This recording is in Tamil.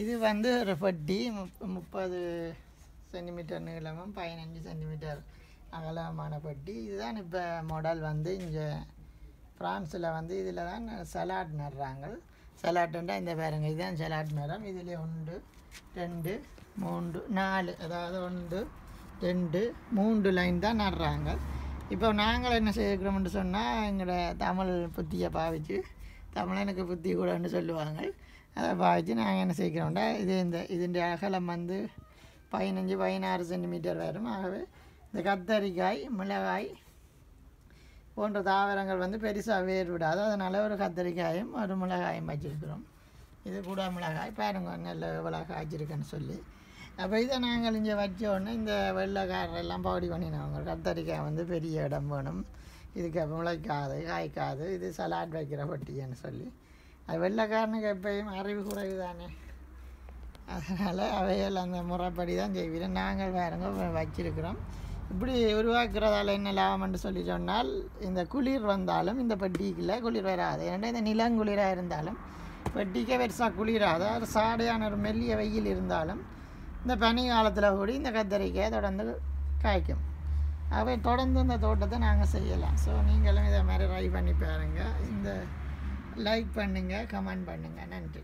இது வந்து ஒரு பட்டி முப் முப்பது சென்டிமீட்டர் நீளமும் பதினஞ்சு சென்டிமீட்டர் அகலமான பட்டி. இதுதான் இப்போ மாடல் வந்து இங்கே ஃப்ரான்ஸில் வந்து இதில் தான் சலாட் நடுறாங்க. சலாட்டுண்டா இந்த பாருங்க இதுதான் சலாட் மரம் இதில் ஒன்று ரெண்டு மூன்று நாலு அதாவது ஒன்று ரெண்டு மூன்று லைன் தான் நடுறாங்க. இப்போ நாங்கள் என்ன செய்யக்கிறோம்னு சொன்னால் எங்களோட தமிழ் புத்தியை பாவிச்சு தமிழனுக்கு புத்தி கூடன்னு சொல்லுவாங்க. அதை பாய்ச்சி நாங்கள் என்ன செய்கிறோம்டா இது இந்த இதன் அகலம் வந்து பதினஞ்சு பதினாறு சென்டிமீட்டர் வரும். ஆகவே இந்த கத்தரிக்காய் மிளகாய் போன்ற தாவரங்கள் வந்து பெருசாக வேர் விடாது அதனால் ஒரு கத்தரிக்காயும் ஒரு மிளகாயும் வச்சுருக்கிறோம். இது கூட மிளகாய். பாருங்க நல்ல எவ்வளோ காய்ச்சிருக்குன்னு சொல்லி. அப்போ இதை நாங்கள் இங்கே வச்ச உடனே இந்த வெள்ளைக்காரர் எல்லாம் பவுடி பண்ணினவங்க கத்தரிக்காய் வந்து பெரிய இடம் வேணும். இதுக்கு முளைக்காது காய்க்காது. இது சலாட் வைக்கிற பட்டியன்னு சொல்லி. அது வெள்ளைக்காரனுக்கு எப்பயும் அறிவு குறைவு தானே அதனால் அவைகள் அந்த முறைப்படி தான் செய்வீங்க நாங்கள் வேறங்க வச்சிருக்கிறோம். இப்படி உருவாக்குறதால என்ன லாபம்னு சொல்லி சொன்னால் இந்த குளிர் வந்தாலும் இந்த பெட்டிக்குள்ள குளிர் வராது. ஏன்னா இந்த நிலங்குளிராக இருந்தாலும் பெட்டிக்கே பெருசாக குளிராது. ஒரு சாடையான ஒரு மெல்லிய வெயில் இருந்தாலும் இந்த பனி காலத்தில் கூடி இந்த கத்தரிக்காய் தொடர்ந்து காய்க்கும். அவை தொடர்ந்து இந்த தோட்டத்தை நாங்கள் செய்யலாம். ஸோ நீங்களும் இதை மாதிரி ட்ரை பண்ணி பாருங்கள் இந்த லைக் பண்ணுங்கள் கமெண்ட் பண்ணுங்கள் நன்றி.